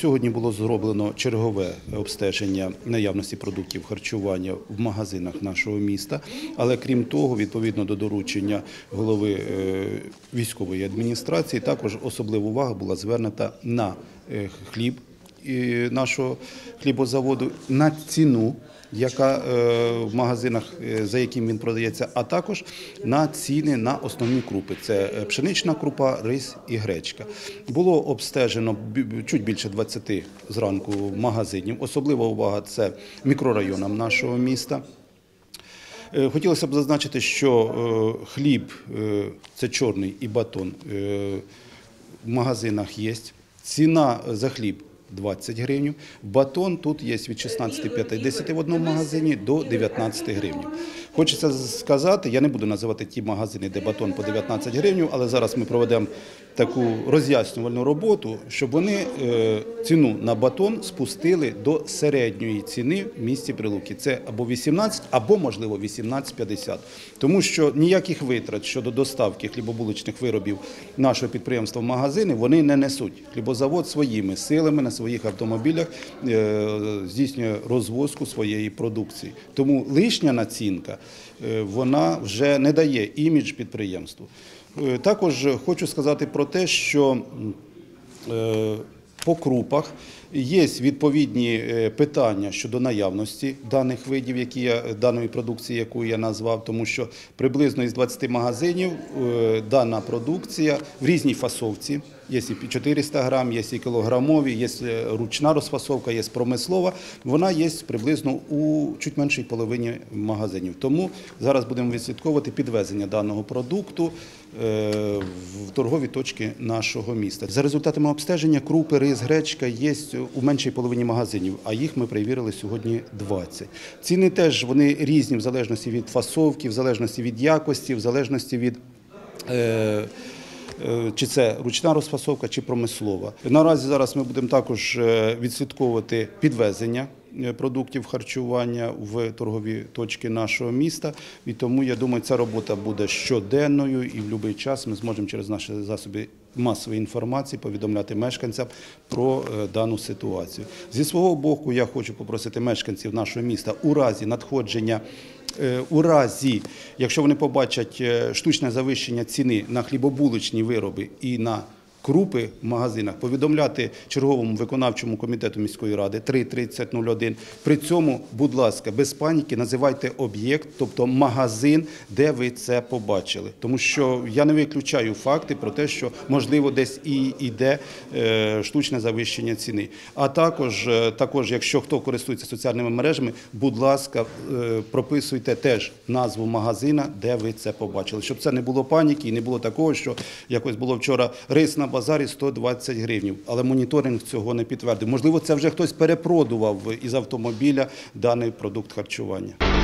Сьогодні було зроблено чергове обстеження наявності продуктів харчування в магазинах нашого міста. Але крім того, відповідно до доручення голови е, військової адміністрації, також особлива увага була звернута на е, хліб нашого хлібозаводу, на ціну. Яка е, в магазинах, е, за яким він продається, а також на ціни на основні крупи: це е, пшенична крупа, рис і гречка. Було обстежено чуть більше 20 зранку магазинів. Особлива увага це мікрорайонам нашого міста. Хотілося б зазначити, що хліб це чорний і батон в магазинах є. Ціна за хліб 20 гривень. Батон тут є від 16,50 в одному магазині до 19 гривень. Хочеться сказати, я не буду називати ті магазини, де батон по 19 гривень, але зараз ми проведемо таку роз'яснювальну роботу, щоб вони е, ціну на батон спустили до середньої ціни в місті Прилуки. Це або 18, або можливо 18,50. Тому що ніяких витрат щодо доставки хлібобулочних виробів нашого підприємства в магазини вони не несуть. Хлібозавод своїми силами на своїх автомобілях е, здійснює розвозку своєї продукції. Тому лишня націнка е, вона вже не дає імідж підприємству. Е, Також хочу сказати про те, що е, по крупах є відповідні е, питання щодо наявності даних видів, які я, даної продукції, яку я назвав, тому що приблизно із 20 магазинів дана продукція в різній фасовці. Є і 400 грам, є і кілограмові, є е, ручна розфасовка, є промислова. Вона є приблизно у чуть меншій половині магазинів. Тому зараз будемо відслідковувати підвезення даного продукту е, в торгові точки нашого міста. За результатами обстеження крупи, рис, гречка є у меншій половині магазинів, а їх ми перевірили сьогодні 20. Ціни теж вони різні в залежності від фасовки, в залежності від якості, в залежності від. Е, чи це ручна розфасовка, чи промислова. Наразі зараз ми будемо також е, відслідковувати підвезення е, продуктів харчування в торгові точки нашого міста. І тому я думаю, ця робота буде щоденною і в будь-який час ми зможемо через наші засоби масової інформації повідомляти мешканцям про е, дану ситуацію. Зі свого боку, я хочу попросити мешканців нашого міста у разі надходження. Е, У разі, якщо вони побачать е, штучне завищення ціни на хлібобулочні вироби і на крупи в магазинах, повідомляти черговому виконавчому комітету міської ради 33001. При цьому, будь ласка, без паніки називайте об'єкт, тобто магазин, де ви це побачили. Тому що я не виключаю факти про те, що можливо десь і йде е, штучне завищення ціни. А також, е, також, якщо хто користується соціальними мережами, будь ласка, е, прописуйте теж назву магазина, де ви це побачили, щоб це не було паніки і не було такого, що якось було вчора рис на базарі 120 гривень, але моніторинг цього не підтвердив. Можливо, це вже хтось перепродував із автомобіля даний продукт харчування.